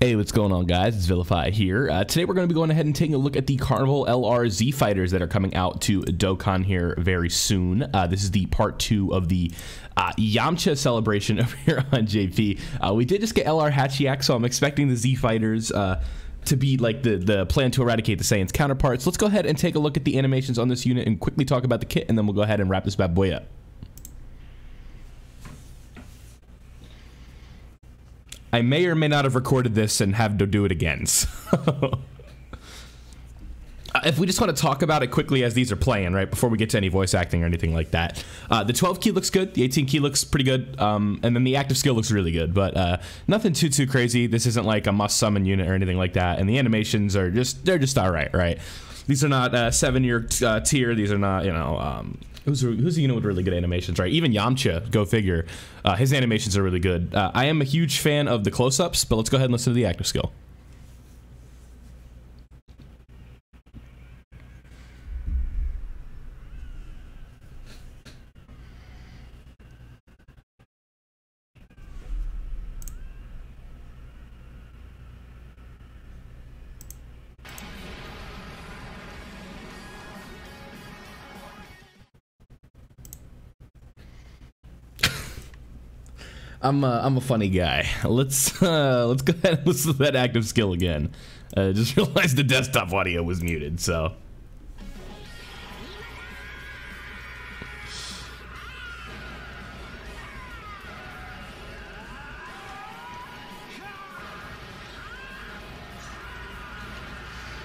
Hey, what's going on, guys? It's Villuhfy here. Uh, today, we're going to be going ahead and taking a look at the Carnival LRZ fighters that are coming out to Dokkan here very soon. Uh, this is the part two of the uh, Yamcha celebration over here on JP. Uh, we did just get LR Hachiyak, so I'm expecting the Z fighters uh, to be like the the plan to eradicate the Saiyan's counterparts. Let's go ahead and take a look at the animations on this unit and quickly talk about the kit, and then we'll go ahead and wrap this bad boy up. I may or may not have recorded this and have to do it again. So. if we just want to talk about it quickly as these are playing, right, before we get to any voice acting or anything like that, uh, the 12 key looks good, the 18 key looks pretty good, um, and then the active skill looks really good, but uh, nothing too too crazy. This isn't like a must summon unit or anything like that, and the animations are just they're just all right, right. These are not uh, seven year uh, tier. These are not you know. Um, Who's, who's a unit with really good animations, right? Even Yamcha, go figure. Uh, his animations are really good. Uh, I am a huge fan of the close-ups, but let's go ahead and listen to the active skill. I'm a, I'm a funny guy. Let's uh, let's go ahead and listen to that active skill again. Uh, just realized the desktop audio was muted, so.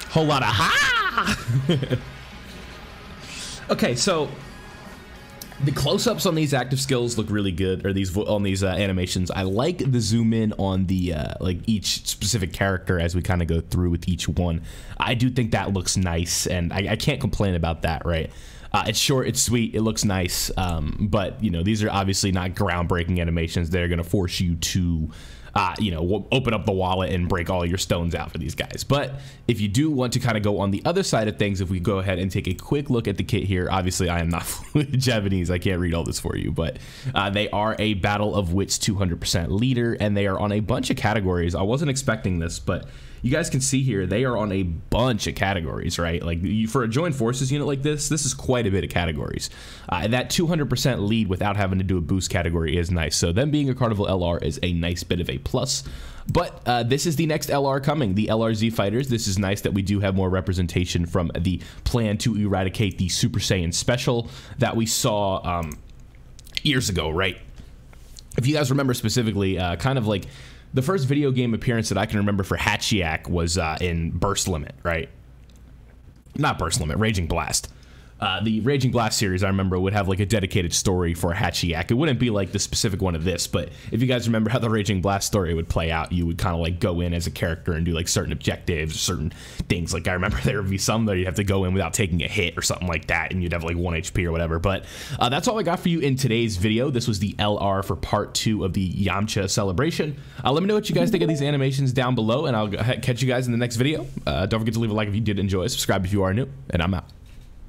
Whole lot of ha. okay, so the close-ups on these active skills look really good or these on these uh, animations. I like the zoom in on the uh, like each specific character as we kind of go through with each one. I do think that looks nice and i, I can't complain about that right? Uh, it's short it's sweet it looks nice um, but you know these are obviously not groundbreaking animations. They're going to force you to uh, you know, open up the wallet and break all your stones out for these guys. But if you do want to kind of go on the other side of things, if we go ahead and take a quick look at the kit here, obviously I am not fluent Japanese, I can't read all this for you, but uh, they are a Battle of Wits 200% leader, and they are on a bunch of categories. I wasn't expecting this, but you guys can see here they are on a bunch of categories, right? Like you, for a joint forces unit like this, this is quite a bit of categories. Uh, that 200% lead without having to do a boost category is nice. So them being a Carnival LR is a nice bit of a plus. But uh, this is the next LR coming, the LRZ fighters. This is nice that we do have more representation from the plan to eradicate the Super Saiyan special that we saw um, years ago, right? If you guys remember specifically, uh, kind of like the first video game appearance that I can remember for Hachiyak was uh, in Burst Limit, right? Not Burst Limit, Raging Blast. Uh, the Raging Blast series, I remember, would have like a dedicated story for Hachiyak. It wouldn't be like the specific one of this, but if you guys remember how the Raging Blast story would play out, you would kind of like go in as a character and do like certain objectives, certain things. Like I remember there would be some that you'd have to go in without taking a hit or something like that, and you'd have like one HP or whatever. But uh, that's all I got for you in today's video. This was the LR for part two of the Yamcha celebration. Uh, let me know what you guys think of these animations down below, and I'll catch you guys in the next video. Uh, don't forget to leave a like if you did enjoy, subscribe if you are new, and I'm out.